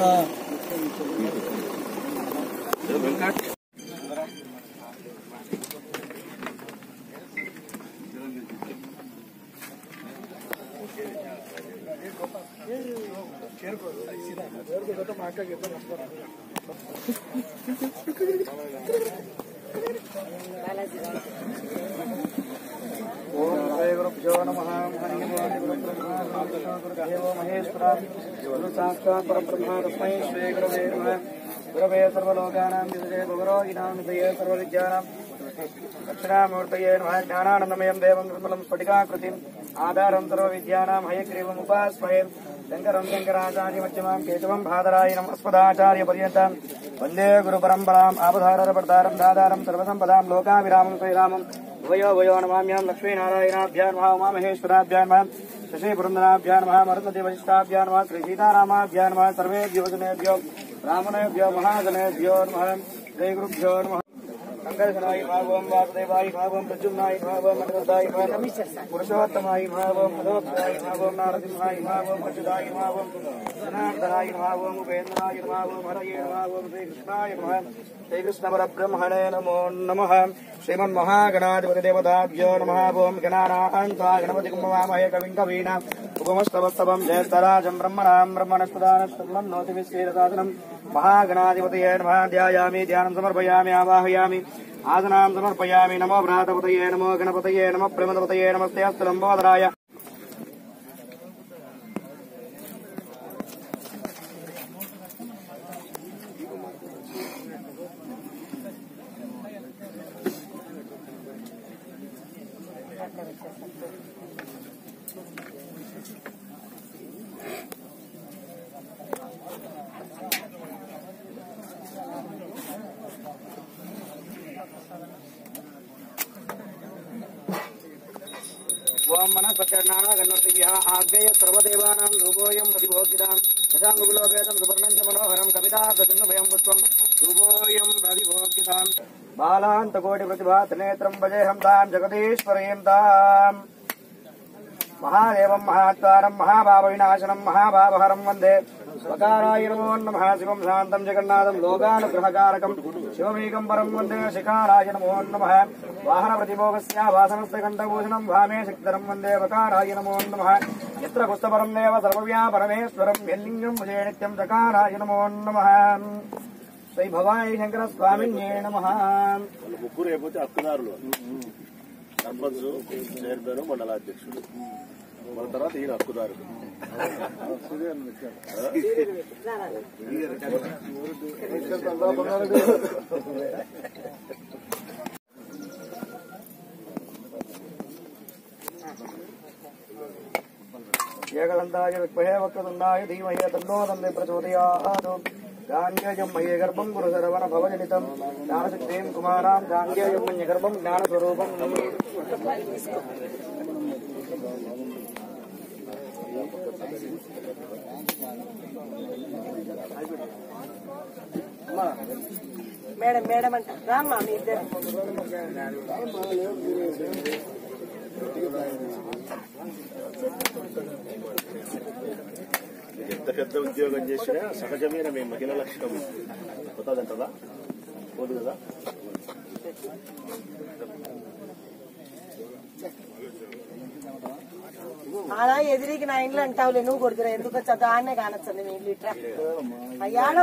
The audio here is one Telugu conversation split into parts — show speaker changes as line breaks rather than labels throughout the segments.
ఓం साक्षात् परब्रह्म तस्मै श्री गुरवे नमः। गुरवे सर्वलोकानां विदये भगवरोगिणां विदये सर्वविद्यानां। दक्षिणामूर्तये नमः। ज्ञानानन्दमयं देवं निर्मलं स्फटिकाकृतिम्। आधारं सर्वविद्यानां हयग्रीवमुपास्महे शङ्करं शङ्कराचार्यमध्यमां केशवं भादरायणम् श्रीरामं वयो वयो नमाम्यां लक्ष्मीनारायणाभ्यां महा शशि पुरंदनाभ्या नम मरुतदेवजिष्ठाभ्या नम श्री सीतारामाभ्या नम सर्वेभ्यो जनेभ्यो ब्राह्मणेभ्यो महाजनेभ्यो नम। जय गुरुभ्यो नम। शंकरघनाय भागवम वासुदेवाय भागवम प्रजुम्नाय भागवम अनवदाय भागवम पुरुषोत्तमाय भागवम मधोक्षाय भागवम नारसिंहाय भागवम अच्युताय भागवम जनार्दनाय भागवम उपेन्द्राय भागवम हरये भागवम श्रीकृष्णाय भागवम श्रीकृष्ण परब्रह्मणे नमो नमः श्रीमन् महागणाधिपतिदेवताभ्यो नमः ओम् गणानान्ता गणपतिकुम्भवामहे कविम् कवीनाम् उपमस्तवस्तवम् जयस्तराजम् ब्रह्मणाम् महागणाधिपतये नमः ध्यायामि ध्यानं समर्पयामि आवाहयामि आसनां समर्पयामि नमो भ्रातपतये नमो गणपतये नमः प्रमदपतये नमस्ते हस्तलम्बोदराय Thank you. मनः सत्यनारायणगन्नर्तिभ्यः आज्ञेय सर्वदेवानां रूपोऽयं प्रतिभोगितां दशाङ्गुकुलोभेदं सुवर्णं च मनोहरं कवितार्थसिन्धुभयं पुष्पं तां जगदीश्वरीं ताम् ప్రతిభా త్రినేత్రం భజేహం తాం జగదీశ్వరీం తాం మహాదేవం మహాత్తారం మహాభావ వినాశనం మహాభావహరం వందే స్వకారాయ నమో నమః శివం శాంతం జగన్నాథం లోకానుగ్రహకారకం శివమేకం పరం వందే శిఖారాయ నమో నమః వాహన ప్రతిభోగస్య వాసనస్య కంఠభూషణం భామే శక్తరం వందే వకారాయ నమో నమః యత్ర పుస్తపరం దేవ సర్వవ్యా పరమేశ్వరం యల్లింగం భుజే నిత్యం చకారాయ నమో నమః శ్రీ భవాయి శంకర స్వామిన్యే నమః
ముగ్గురు అయిపోతే హక్కుదారులు సర్పంచ్ చైర్మన్ మండలాధ్యక్షుడు మన తర్వాత ఈయన హక్కుదారుడు
ఏకదంతాయ విద్మహే వక్రతుండాయ ధీమహే తన్నో తందే ప్రచోదయాత్ గాంగేయం మయే గర్భం గురు శరవణ భవజనితం జ్ఞానశక్తిం కుమారాం గాంగేయం మన్య గర్భం జ్ఞానస్వరూపం
మేడం మేడం అంట రామ్మా మీ ఇద్దరు
ఎంత పెద్ద ఉద్యోగం చేసినా సహజమైన మీ మహిళ లక్షణం పోతుందంటదా పోదు కదా?
అలా ఎదిరికి నా ఇంట్లో అంటావులే నువ్వు కొడుతురా ఎందుకు వచ్చా దాన్నే కానొచ్చింది మీ ఇల్లు ఇట్లా. అయ్యాలో?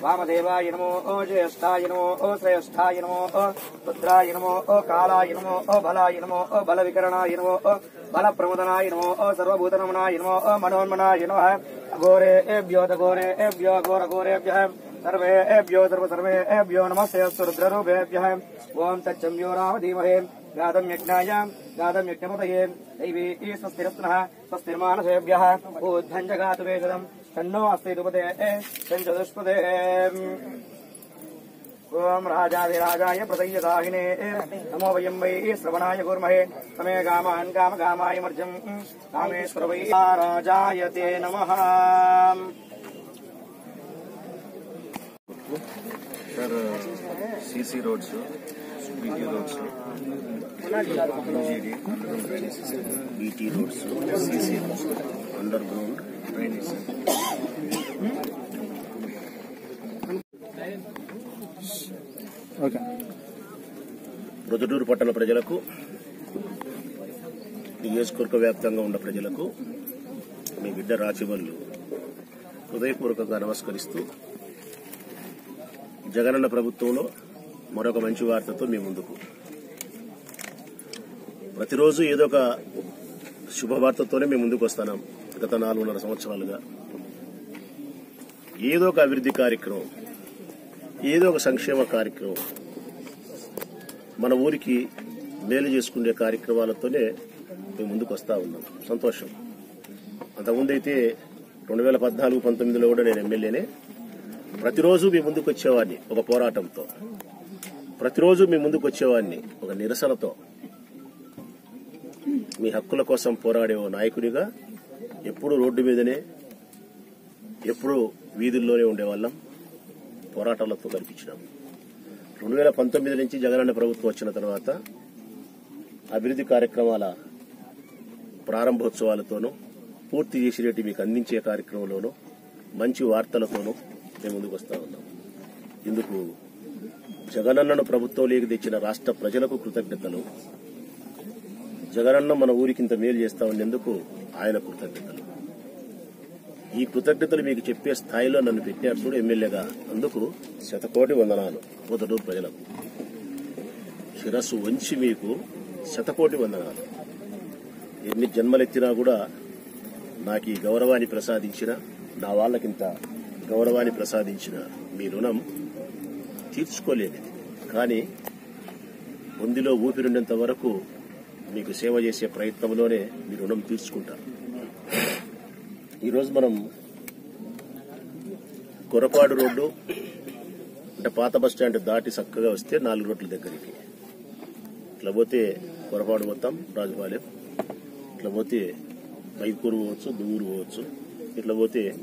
वामदेवाय नमो ओ ओजयस्थाय नमो ओ ओश्रयस्थाय नमो ओ रुद्राय नमो ओ कालाय नमो ओ अबलाय नमो ओ बल विकरणाय नमो ओ बल प्रमोदनाय नमो ओ असर्वभूतनमनाय नमो ओ मनोन्मनाय नमः। घोरे एभ्यो घोरे एभ्यो घोर अघोरघोरेभ्यः। सर्वे एभ्यो सर्वसर्वे एभ्यो नमस्ते रुद्ररूपेभ्यः। ओम तच्चम राम धीमहे। गादम यज्ञाय गादम यज्ञपतये दैवी स्वस्तिरस्नः स्वस्तिर्मानसेभ्यः। ऊर्ध्वं जगातु वेगदम्। षण्णोऽस्ति दुपदे षञ्चतुष्पदे ओम राजाधिराजाय प्रदय्यदाहिने नमो वयं वै श्रवणाय कुर्महे। तमे गामान् गाम गामाय मर्जम्। कामेश्वर वै राजाय ते नमः।
Sir CC roads BT roads BT roads CC roads
underground.
రుదుటూరు పట్టణ ప్రజలకు నియోజకవర్గ వ్యాప్తంగా ఉన్న ప్రజలకు మీ బిడ్డ రాచివల్లు హృదయపూర్వకంగా నమస్కరిస్తూ జగనన్న ప్రభుత్వంలో మరొక మంచి వార్తతో మీ ముందుకు. ప్రతిరోజు ఏదో ఒక శుభవార్తతోనే మేము ముందుకు వస్తున్నాం. గత నాలుగున్నర సంవత్సరాలుగా ఏదో ఒక అభివృద్ధి కార్యక్రమం ఏదో ఒక సంక్షేమ కార్యక్రమం మన ఊరికి మేలు చేసుకునే కార్యక్రమాలతోనే మేము ముందుకు వస్తా ఉన్నాం. సంతోషం. అంతకుముందు అయితే రెండు వేల పద్నాలుగు పంతొమ్మిదిలో కూడా నేను ఎమ్మెల్యేనే. ప్రతిరోజు మీ ముందుకు వచ్చేవాడిని ఒక పోరాటంతో. ప్రతిరోజు మీ ముందుకు వచ్చేవాడిని ఒక నిరసనతో. మీ హక్కుల కోసం పోరాడే ఓ నాయకుడిగా ఎప్పుడు రోడ్డు మీదనే ఎప్పుడు వీధుల్లోనే ఉండేవాళ్ళం. పోరాటాలతో కనిపించినాం రెండు వేల పంతొమ్మిది నుంచి జగనన్న ప్రభుత్వం వచ్చిన తర్వాత అభివృద్ధి కార్యక్రమాల ప్రారంభోత్సవాలతోనూ పూర్తి చేసినట్టు మీకు అందించే కార్యక్రమంలోనూ మంచి వార్తలతోనూ మేము ముందుకు వస్తా ఉన్నాం. ఇందుకు జగనన్నను ప్రభుత్వంలోకి తెచ్చిన రాష్ట్ర ప్రజలకు కృతజ్ఞతలు. జగనన్న మన ఊరికి ఇంత మేలు చేస్తా ఉన్నందుకు ఆయన కృతజ్ఞతలు. ఈ కృతజ్ఞతలు మీకు చెప్పే స్థాయిలో నన్ను పెట్టినప్పుడు చూడు ఎమ్మెల్యేగా. అందుకు శతకోటి వందనాలు. పొదటూరు ప్రజలకు. శిరస్సు వంచి మీకు శతకోటి వందనాలు. ఎన్ని జన్మలెత్తినా కూడా నాకు ఈ గౌరవాన్ని ప్రసాదించిన నా వాళ్ళకింత గౌరవాన్ని ప్రసాదించిన మీ రుణం తీర్చుకోలేనిది కానీ బొందిలో ఊపిరినంత వరకు మీకు సేవ చేసే ప్రయత్నంలోనే మీ రుణం తీర్చుకుంటారు. ఈరోజు మనం కొరపాడు రోడ్డు అంటే పాత బస్ స్టాండ్ దాటి చక్కగా వస్తే నాలుగు రోడ్ల దగ్గరికి. ఇట్లా పోతే కొరపాడు పోతాం రాజుపాలెం. ఇట్లా పోతే మైకూరు పోవచ్చు దువ్వూరు పోవచ్చు. ఇట్లా పోతే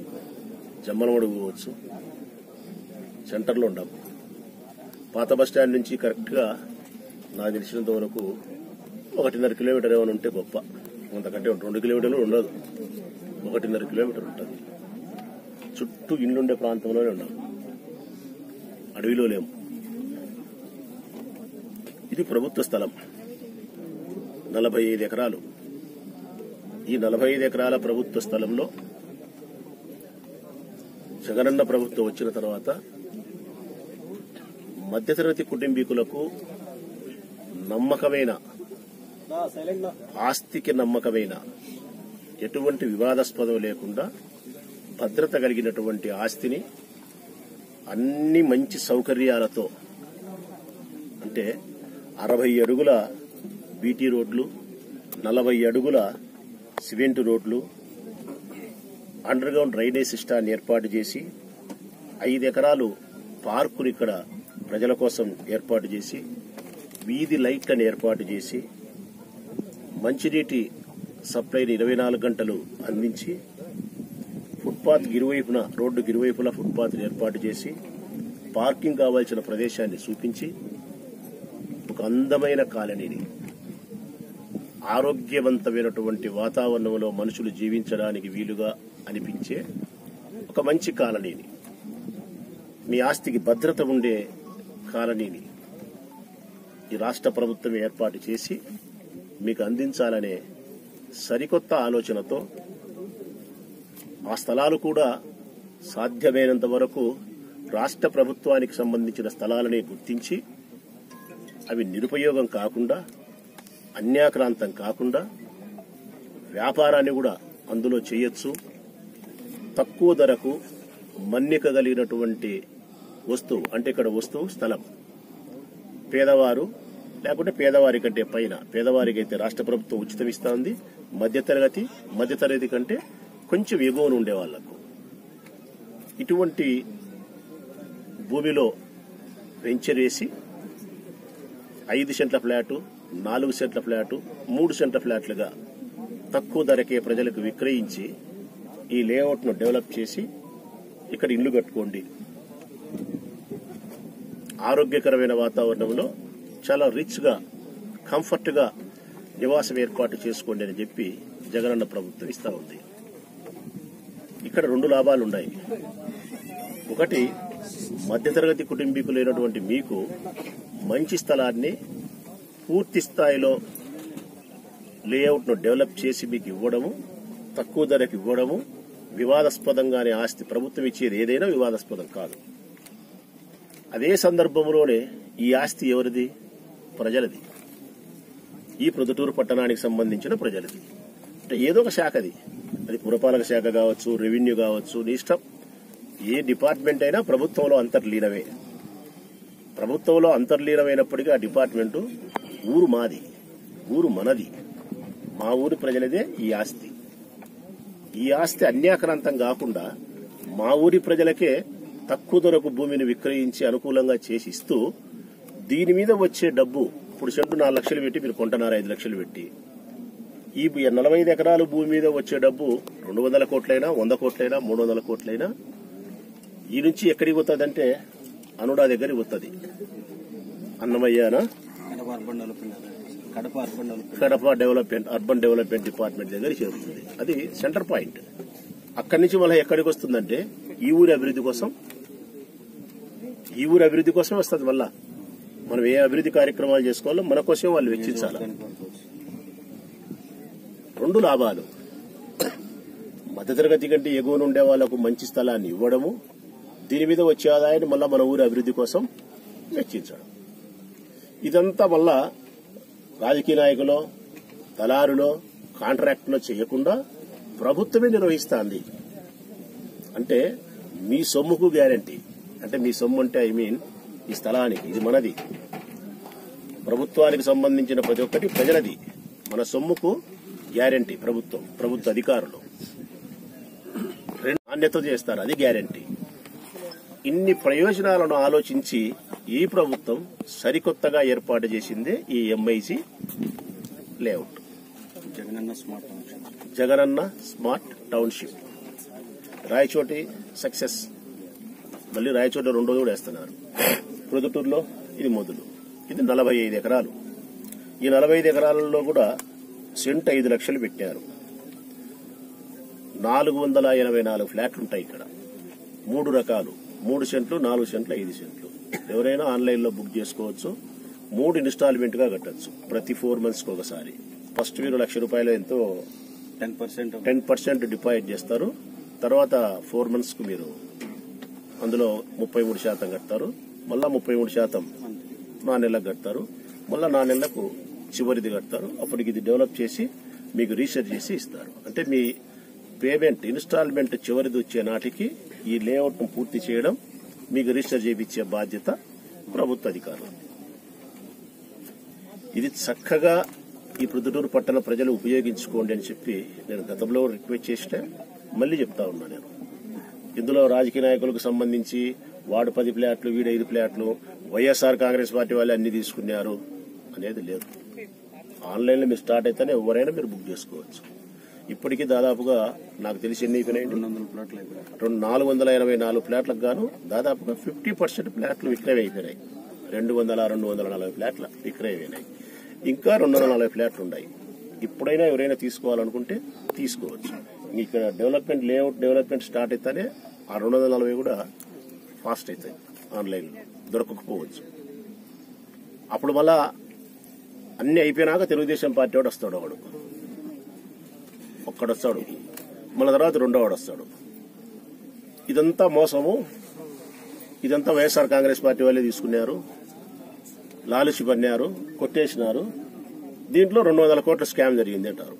జమ్మలమడు పోవచ్చు. సెంటర్లో ఉండం. పాత బస్ స్టాండ్ నుంచి కరెక్ట్గా నాకు తెలిసినంత వరకు ఒకటిన్నర కిలోమీటర్ ఏమైనా ఉంటే గొప్ప. అంతకంటే రెండు కిలోమీటర్లు ఉండదు. ఒకటిన్నర కిలోమీటర్ ఉంటుంది. చుట్టూ ఇల్లుండే ప్రాంతంలోనే ఉన్నాం. అడవిలో లేము ఇది ప్రభుత్వ స్థలం. నలభై ఐదు ఎకరాలు. ఈ నలభై ఐదు ఎకరాల ప్రభుత్వ స్థలంలో జగనన్న ప్రభుత్వం వచ్చిన తర్వాత మధ్యతరగతి కుటుంబీకులకు నమ్మకమైన ఆస్తికి నమ్మకమైన ఎటువంటి వివాదాస్పదం లేకుండా భద్రత కలిగినటువంటి ఆస్తిని అన్ని మంచి సౌకర్యాలతో అంటే అరవై అడుగుల బీటీ రోడ్లు నలభై అడుగుల సిమెంట్ రోడ్లు అండర్ గ్రౌండ్ డ్రైనేజ్ సిస్టాన్ని ఏర్పాటు చేసి ఐదు ఎకరాలు పార్కుని ఇక్కడ ప్రజల కోసం ఏర్పాటు చేసి వీధి లైట్లను ఏర్పాటు చేసి మంచినీటి సప్లైని ఇరవై నాలుగు గంటలు అందించి ఫుట్పాత్ ఇరువైపున రోడ్డుకి ఇరువైపులా ఫుట్పాత్ ఏర్పాటు చేసి పార్కింగ్ కావాల్సిన ప్రదేశాన్ని చూపించి ఒక అందమైన కాలనీని ఆరోగ్యవంతమైనటువంటి వాతావరణంలో మనుషులు జీవించడానికి వీలుగా అనిపించే ఒక మంచి కాలనీని మీ ఆస్తికి భద్రత ఉండే కాలనీని ఈ రాష్ట్ర ప్రభుత్వం ఏర్పాటు చేసి మీకు అందించాలనే సరికొత్త ఆలోచనతో ఆ స్థలాలు కూడా సాధ్యమైనంత వరకు రాష్ట్ర ప్రభుత్వానికి సంబంధించిన స్థలాలని గుర్తించి అవి నిరుపయోగం కాకుండా అన్యాక్రాంతం కాకుండా వ్యాపారాన్ని కూడా అందులో చేయొచ్చు. తక్కువ ధరకు మన్నిక కలిగినటువంటి వస్తువు అంటే ఇక్కడ వస్తువు స్థలం. పేదవారు లేకుంటే పేదవారి కంటే పైన పేదవారికి అయితే రాష్ట్ర ప్రభుత్వం ఉచితం మధ్యతరగతి మధ్యతరగతి కంటే కొంచెం ఎగువన ఉండే వాళ్ళకు ఇటువంటి భూమిలో వెంచర్ వేసి ఐదు సెంట్ల ఫ్లాటు నాలుగు సెంట్ల ఫ్లాటు మూడు సెంట్ల ఫ్లాట్లుగా తక్కువ ధరకే ప్రజలకు విక్రయించి ఈ లేఅవుట్ను డెవలప్ చేసి ఇక్కడ ఇల్లు కట్టుకోండి. ఆరోగ్యకరమైన వాతావరణంలో చాలా రిచ్గా కంఫర్ట్గా నివాసం ఏర్పాటు చేసుకోండి అని చెప్పి జగనన్న ప్రభుత్వం ఇస్తా ఉంది. ఇక్కడ రెండు లాభాలు ఉన్నాయి ఒకటి మధ్యతరగతి కుటుంబీకులైనటువంటి మీకు మంచి స్థలాన్ని పూర్తి స్థాయిలో లేఅవుట్ను డెవలప్ చేసి మీకు ఇవ్వడము తక్కువ ధరకు ఇవ్వడము వివాదాస్పదంగానే ఆస్తి ప్రభుత్వం ఇచ్చేది ఏదైనా వివాదాస్పదం కాదు. అదే సందర్భంలోనే ఈ ఆస్తి ఎవరిది? ప్రజలది. ఈ ప్రొద్దుటూరు పట్టణానికి సంబంధించిన ప్రజలది అంటే ఏదో ఒక శాఖ అది. పురపాలక శాఖ కావచ్చు రెవెన్యూ కావచ్చు నీ ఇష్టం. ఏ డిపార్ట్మెంట్ అయినా ప్రభుత్వంలో అంతర్లీనమే. ప్రభుత్వంలో అంతర్లీనమైనప్పటికీ ఆ డిపార్ట్మెంటు ఊరు మాది ఊరు మనది. మా ఊరి ప్రజలదే ఈ ఆస్తి. ఈ ఆస్తి అన్యాక్రాంతం కాకుండా మా ఊరి ప్రజలకే తక్కువ ధరకు భూమిని విక్రయించి అనుకూలంగా చేసి ఇస్తూ దీని మీద వచ్చే డబ్బు ఇప్పుడు సెంటు నాలుగు లక్షలు పెట్టి మీరు కొంటున్నారు ఐదు లక్షలు పెట్టి. ఈ నలభై ఐదు ఎకరాల భూమి మీద వచ్చే డబ్బు రెండు వందల కోట్లైనా వంద కోట్లైనా మూడు వందల కోట్లైనా ఈ నుంచి ఎక్కడికి పోతుందంటే అనుడా దగ్గరికి పోతుంది. అన్నమయ్యానా?
Kadapa urban development. Kadapa urban development.
Kadapa development urban development department దగ్గర చేరుతుంది. అది సెంటర్ పాయింట్. అక్కడి నుంచి మళ్ళీ ఎక్కడికి వస్తుందంటే ఈ ఊరి అభివృద్ధి కోసం ఈ ఊరి అభివృద్ధి కోసం వస్తుంది మళ్ళా. మనం ఏ అభివృద్ధి కార్యక్రమాలు చేసుకోవాలో మన కోసం వాళ్ళు వెచ్చించాలి. రెండు లాభాలు. మధ్యతరగతి కంటే ఎగువన ఉండే వాళ్ళకు మంచి స్థలాన్ని ఇవ్వడము దీని మీద వచ్చే ఆదాయాన్ని మళ్ళా మన ఊరి అభివృద్ధి కోసం వెచ్చించడం. ఇదంతా మళ్ళా రాజకీయ నాయకులో దళారులో కాంట్రాక్టులో చేయకుండా ప్రభుత్వమే నిర్వహిస్తాంది. అంటే మీ సొమ్ముకు గ్యారంటీ. అంటే మీ సొమ్ము అంటే ఐ మీన్ ఈ స్థలానికి ఇది మనది. ప్రభుత్వానికి సంబంధించిన ప్రతి ఒక్కటి ప్రజలది. మన సొమ్ముకు గ్యారంటీ ప్రభుత్వం ప్రభుత్వ అధికారులు. నాణ్యత చేస్తారు అది గ్యారంటీ. ఇన్ని ప్రయోజనాలను ఆలోచించి ఈ ప్రభుత్వం సరికొత్తగా ఏర్పాటు చేసిందే ఈ MIC
layout. Jagananna smart
Jagananna smart township. Rayachoti success. మళ్ళీ రాయచోటి రెండోది కూడా వేస్తున్నారు. ప్రొద్దుటూరులో ఇది మొదలు. ఇది నలభై ఐదు ఎకరాలు. ఈ నలభై ఐదు ఎకరాలలో కూడా సెంట్ ఐదు లక్షలు పెట్టారు. నాలుగు వందల ఎనభై నాలుగు ఫ్లాట్లు ఉంటాయి ఇక్కడ. మూడు రకాలు. మూడు సెంట్లు నాలుగు సెంట్లు ఐదు సెంట్లు. ఎవరైనా ఆన్లైన్లో బుక్ చేసుకోవచ్చు. మూడు ఇన్స్టాల్మెంట్గా కట్టచ్చు. ప్రతి ఫోర్ మంత్స్కి ఒకసారి. ఫస్ట్ మీరు లక్ష రూపాయలు ఎంతో
ten percent.
Ten percent deposit చేస్తారు. తర్వాత ఫోర్ మంత్స్కు మీరు అందులో ముప్పై మూడు శాతం కడతారు. మళ్ళా ముప్పై మూడు శాతం నా నెలకు కడతారు. మళ్ళా నా నెలకు చివరిది కడతారు. అప్పటికి ఇది డెవలప్ చేసి మీకు రీసెర్చ్ చేసి ఇస్తారు. అంటే మీ పేమెంట్ ఇన్స్టాల్మెంట్ చివరిది వచ్చే నాటికి ఈ లేఅవుట్ను పూర్తి చేయడం మీకు రిజిస్టర్ చేయించే బాధ్యత ప్రభుత్వ అధికారులు. ఇది చక్కగా ఈ ప్రొద్దుటూరు పట్టణ ప్రజలు ఉపయోగించుకోండి అని చెప్పి నేను గతంలో రిక్వెస్ట్ చేసిన మళ్ళీ చెప్తా ఉన్నా నేను. ఇందులో రాజకీయ నాయకులకు సంబంధించి వాడు పది ఫ్లాట్లు వీడు ఐదు ఫ్లాట్లు వైఎస్ఆర్ కాంగ్రెస్ పార్టీ వాళ్ళు అన్ని తీసుకున్నారు అనేది లేదు. ఆన్లైన్లో మీరు స్టార్ట్ అయితేనే ఎవరైనా మీరు బుక్ చేసుకోవచ్చు. ఇప్పటికీ దాదాపుగా నాకు తెలిసి ఎన్ని అయిపోయినాయండి
రెండు వందల ప్లాట్లు అయిపోయాయి
రెండు నాలుగు వందల ఎనభై నాలుగు ఫ్లాట్లకు గాను దాదాపుగా ఫిఫ్టీ పర్సెంట్ ఫ్లాట్లు విక్రయం అయిపోయినాయి. రెండు వందల రెండు వందల నలభై ఫ్లాట్ల విక్రయం అయినాయి ఇంకా రెండు వందల నలభై ఫ్లాట్లు ఉన్నాయి. ఇప్పుడైనా ఎవరైనా తీసుకోవాలనుకుంటే తీసుకోవచ్చు. ఇక్కడ డెవలప్మెంట్ లేఅవుట్ డెవలప్మెంట్ స్టార్ట్ అయితేనే ఆ రెండు వందల నలభై కూడా ఫాస్ట్ అవుతాయి ఆన్లైన్లో దొరకకపోవచ్చు. అప్పుడు మళ్ళా అన్ని అయిపోయినాక తెలుగుదేశం పార్టీ వాడు వస్తాడు ఒకడు ఒక్కడొస్తాడు. మళ్ళీ తర్వాత రెండో వాడు వస్తాడు. ఇదంతా మోసము. ఇదంతా వైఎస్ఆర్ కాంగ్రెస్ పార్టీ వాళ్ళే తీసుకున్నారు. లాలుచి పన్నారు కొట్టేసినారు. దీంట్లో రెండు వందల కోట్ల స్కామ్ జరిగింది అంటారు.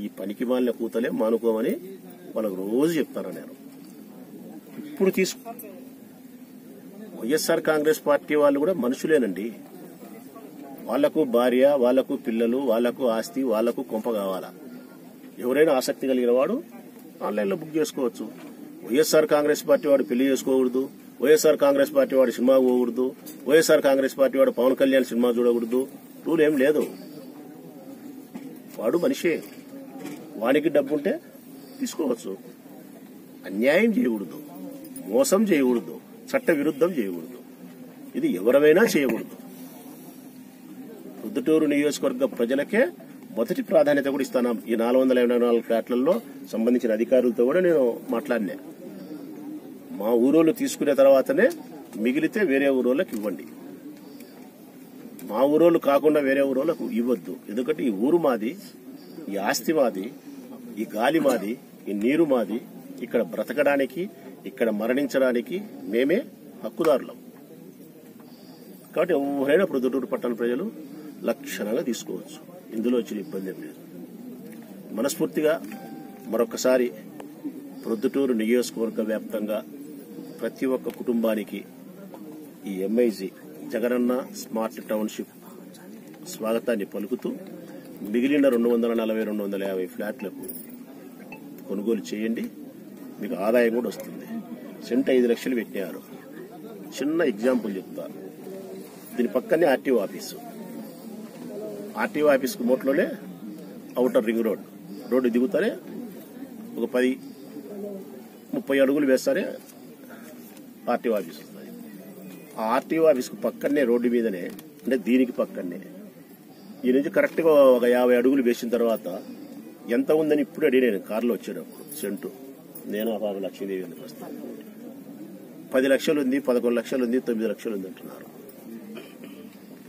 ఈ పనికి మాలిన కూతలే మానుకోమని వాళ్ళకు రోజు చెప్తాను నేను ఇప్పుడు తీసుకు వైఎస్ఆర్ కాంగ్రెస్ పార్టీ వాళ్ళు కూడా మనుషులేనండి. వాళ్ళకు భార్య వాళ్ళకు పిల్లలు వాళ్ళకు ఆస్తి వాళ్ళకు కొంప కావాలా? ఎవరైనా ఆసక్తి కలిగిన వాడు ఆన్లైన్లో బుక్ చేసుకోవచ్చు. వైఎస్ఆర్ కాంగ్రెస్ పార్టీ వాడు పెళ్ళి చేసుకోకూడదు. వైఎస్ఆర్ కాంగ్రెస్ పార్టీ వాడు సినిమా పోకూడదు. వైఎస్ఆర్ కాంగ్రెస్ పార్టీ వాడు పవన్ కళ్యాణ్ సినిమా చూడకూడదు. రూల్ ఏం లేదు. వాడు మనిషే. వానికి డబ్బుంటే తీసుకోవచ్చు. అన్యాయం చేయకూడదు. మోసం చేయకూడదు. చట్ట విరుద్ధం చేయకూడదు. ఇది ఎవరైనా చేయకూడదు. పొద్దుటూరు నియోజకవర్గ ప్రజలకే మొదటి ప్రాధాన్యత కూడా ఇస్తాను. ఈ నాలుగు వందల ఎనభై నాలుగు ఫ్లాట్లలో సంబంధించిన అధికారులతో కూడా నేను మాట్లాడినా. మా ఊరోళ్ళు తీసుకునే తర్వాతనే మిగిలితే వేరే ఊరోళ్ళకి ఇవ్వండి. మా ఊరోళ్ళు కాకుండా వేరే ఊరోళ్ళకు ఇవ్వద్దు. ఎందుకంటే ఈ ఊరు మాది ఈ ఆస్తి మాది ఈ గాలి మాది ఈ నీరు మాది. ఇక్కడ బ్రతకడానికి ఇక్కడ మరణించడానికి మేమే హక్కుదారులం. కాబట్టి ఎవరైనా ప్రొద్దుటూరు పట్టణ ప్రజలు లక్షణంగా తీసుకోవచ్చు. ఇందులో వచ్చిన ఇబ్బంది ఏం లేదు. మనస్ఫూర్తిగా మరొకసారి ప్రొద్దుటూరు నియోజకవర్గ వ్యాప్తంగా ప్రతి ఒక్క కుటుంబానికి ఈ ఎంఐజీ జగనన్న స్మార్ట్ టౌన్షిప్ స్వాగతాన్ని పలుకుతూ మిగిలిన రెండు వందల నలభై రెండు వందల యాభై ఫ్లాట్లకు కొనుగోలు చేయండి. మీకు ఆదాయం కూడా వస్తుంది. సెంట్ ఐదు లక్షలు పెట్టారు చిన్న ఎగ్జాంపుల్ చెప్తా. దీని పక్కనే ఆర్టీఓ ఆఫీసు. ఆర్టీఓ ఆఫీస్కి మోట్లోనే అవుటర్ రింగ్ రోడ్. రోడ్డు దిగుతారే ఒక పది ముప్పై అడుగులు వేస్తారే ఆర్టీఓ ఆఫీస్ వస్తుంది. ఆ ఆర్టీఓ ఆఫీస్కి పక్కనే రోడ్డు మీదనే అంటే దీనికి పక్కనే ఈ నుంచి కరెక్ట్గా ఒక యాభై అడుగులు వేసిన తర్వాత ఎంత ఉందని ఇప్పుడు అడిగి కార్లో వచ్చేటప్పుడు సెంటు. నేను ఆ పాప లక్ష్మీదేవి ఎందుకు వస్తాను పది లక్షలు ఉంది పదకొండు లక్షలు ఉంది తొమ్మిది లక్షలు ఉంది అంటున్నారు.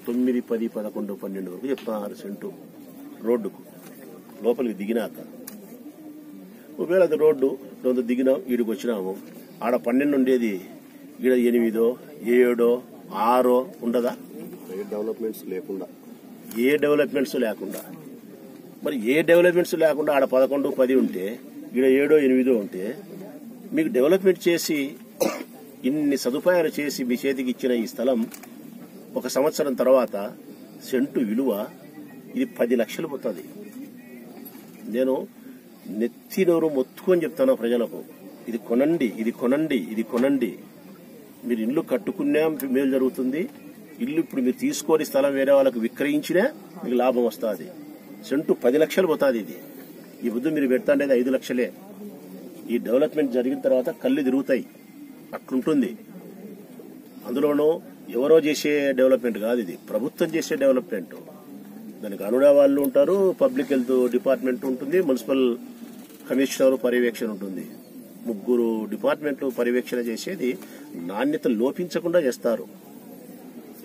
తొమ్మిది పది పదకొండు పన్నెండు వరకు చెప్తున్నారు సెంటు రోడ్డుకు. లోపలికి దిగినాక ఒకవేళ అది రోడ్డు కొంత దిగినాం ఈడికి వచ్చినాము. ఆడ పన్నెండు ఉండేది. ఈడ ఎనిమిదో ఏడో ఆరో ఉండదా?
ఏ డెవలప్మెంట్స్ లేకుండా.
ఏ డెవలప్మెంట్స్ లేకుండా. మరి ఏ డెవలప్మెంట్స్ లేకుండా ఆడ పదకొండు పది ఉంటే ఈడ ఏడో ఎనిమిదో ఉంటే మీకు డెవలప్మెంట్ చేసి ఇన్ని సదుపాయాలు చేసి మీ చేతికి ఇచ్చిన ఈ స్థలం ఒక సంవత్సరం తర్వాత సెంటు విలువ ఇది పది లక్షలు పోతుంది. నేను నెత్తి నోరు మొత్తుకొని చెప్తాను ప్రజలకు ఇది కొనండి ఇది కొనండి ఇది కొనండి. మీరు ఇల్లు కట్టుకున్నా మేలు జరుగుతుంది. ఇల్లు ఇప్పుడు మీరు తీసుకొని స్థలం వేరే వాళ్ళకు విక్రయించినా మీకు లాభం వస్తుంది. సెంటు పది లక్షలు పోతుంది ఇది. ఈ బుద్ధి మీరు పెడతాండేది ఐదు లక్షలే. ఈ డెవలప్మెంట్ జరిగిన తర్వాత కళ్ళు తిరుగుతాయి. అట్లుంటుంది. అందులోనూ ఎవరో చేసే డెవలప్మెంట్ కాదు ఇది. ప్రభుత్వం చేసే డెవలప్మెంట్. దానికి అనుడా వాళ్ళు ఉంటారు పబ్లిక్ హెల్త్ డిపార్ట్మెంట్ ఉంటుంది మున్సిపల్ కమిషనర్ పర్యవేక్షణ ఉంటుంది. ముగ్గురు డిపార్ట్మెంట్లు పర్యవేక్షణ చేసేది నాణ్యత లోపించకుండా చేస్తారు.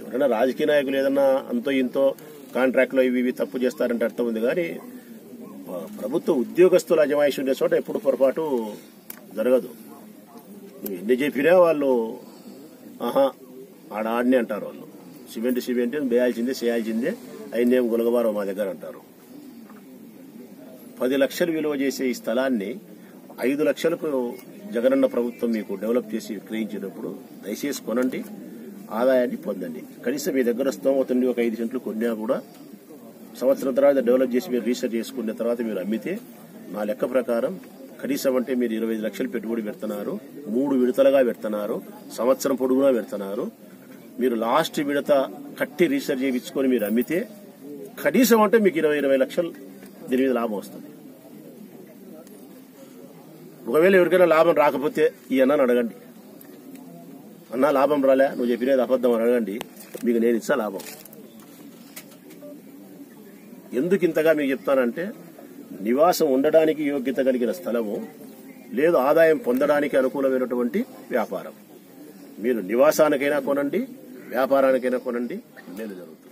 ఎవరైనా రాజకీయ నాయకులు ఏదన్నా అంతో ఇంతో కాంట్రాక్ట్లో ఇవి ఇవి తప్పు చేస్తారంటే అర్థం ఉంది కానీ ప్రభుత్వ ఉద్యోగస్తుల అజమాయిషి ఉండే చోట ఎప్పుడు పొరపాటు జరగదు. నువ్వు ఎన్ని చెప్పినా వాళ్ళు ఆహా ఆడ ఆడనే అంటారు వాళ్ళు. సిమెంట్ సిమెంట్ వేయాల్సిందే చేయాల్సిందే అయినేం గులగబారం మా దగ్గర అంటారు. పది లక్షలు విలువ చేసే ఈ స్థలాన్ని ఐదు లక్షలకు జగనన్న ప్రభుత్వం మీకు డెవలప్ చేసి విక్రయించినప్పుడు దయచేసి కొనండి ఆదాయాన్ని పొందండి. కనీసం మీ దగ్గర స్తోమతండి ఒక ఐదు సెంట్లు కొన్నా కూడా సంవత్సరం తర్వాత డెవలప్ చేసి మీరు రీసెర్చ్ చేసుకున్న తర్వాత మీరు అమ్మితే నా లెక్క ప్రకారం కనీసం అంటే మీరు ఇరవై ఐదు లక్షలు పెట్టుబడి పెడుతున్నారు మూడు విడతలుగా పెడుతున్నారు సంవత్సరం పొడుగునా పెడుతున్నారు. మీరు లాస్ట్ విడత కట్టి రీసెర్చ్ చేయించుకొని మీరు అమ్మితే కనీసం అంటే మీకు ఇరవై ఇరవై లక్షలు దీని మీద లాభం వస్తుంది. ఒకవేళ ఎవరికైనా లాభం రాకపోతే ఈ అన్నాను అడగండి. అన్నా లాభం రాలే నువ్వు చెప్పినది అబద్ధం అని అడగండి. మీకు నేను ఇచ్చా లాభం. ఎందుకు ఇంతగా మీకు చెప్తానంటే నివాసం ఉండడానికి యోగ్యత కలిగిన స్థలము లేదు ఆదాయం పొందడానికి అనుకూలమైనటువంటి వ్యాపారం. మీరు నివాసానికైనా కొనండి వ్యాపారానికైనా కొనండి మేలు జరుగుతుంది.